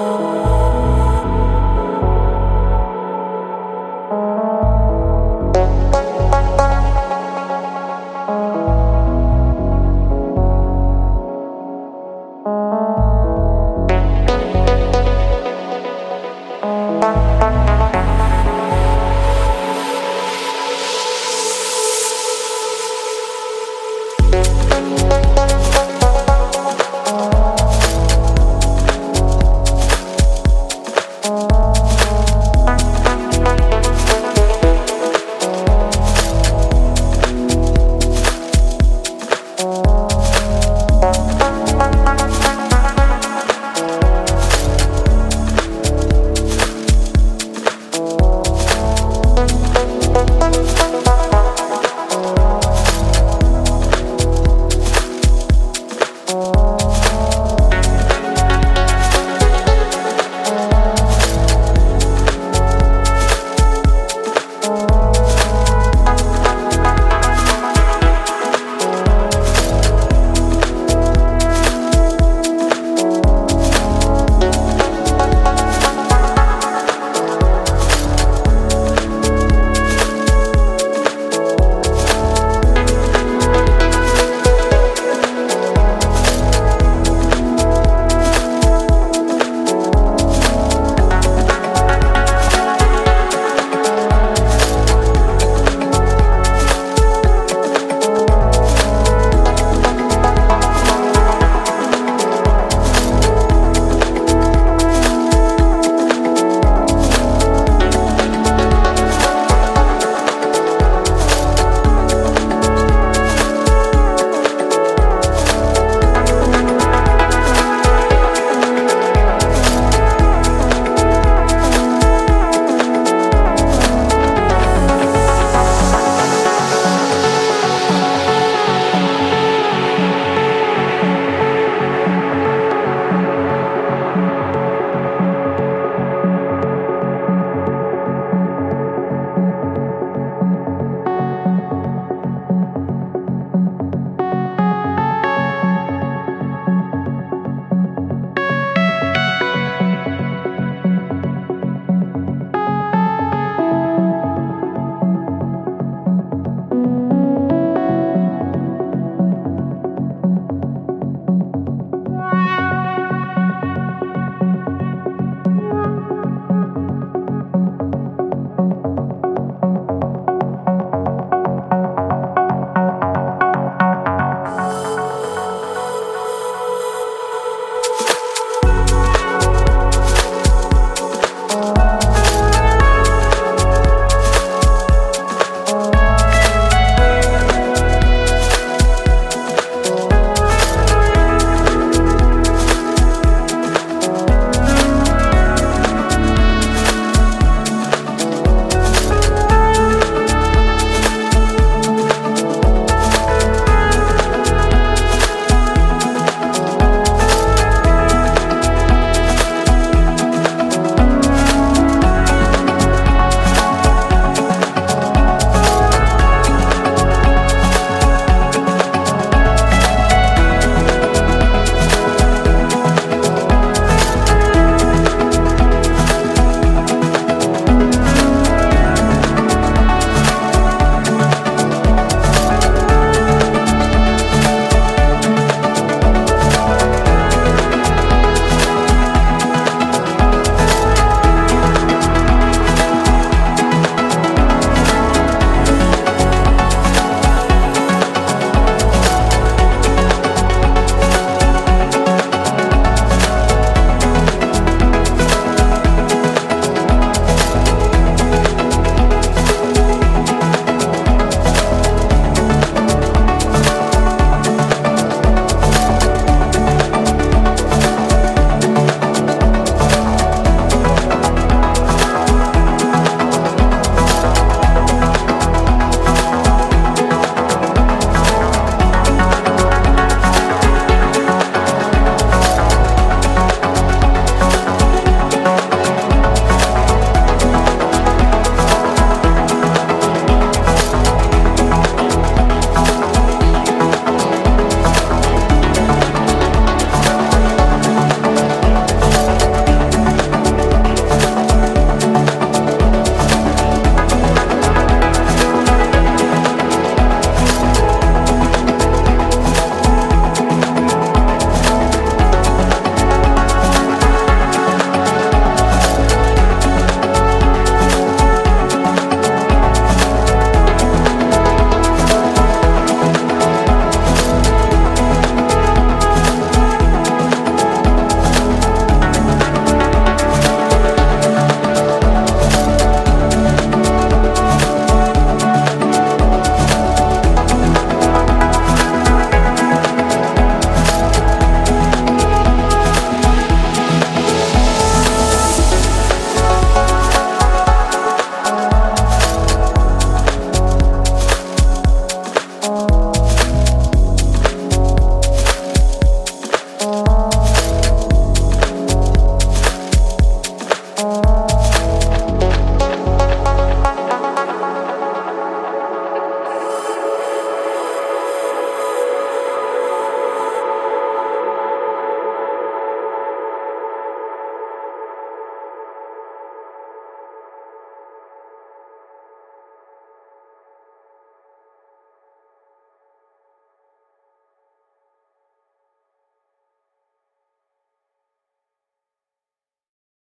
Oh.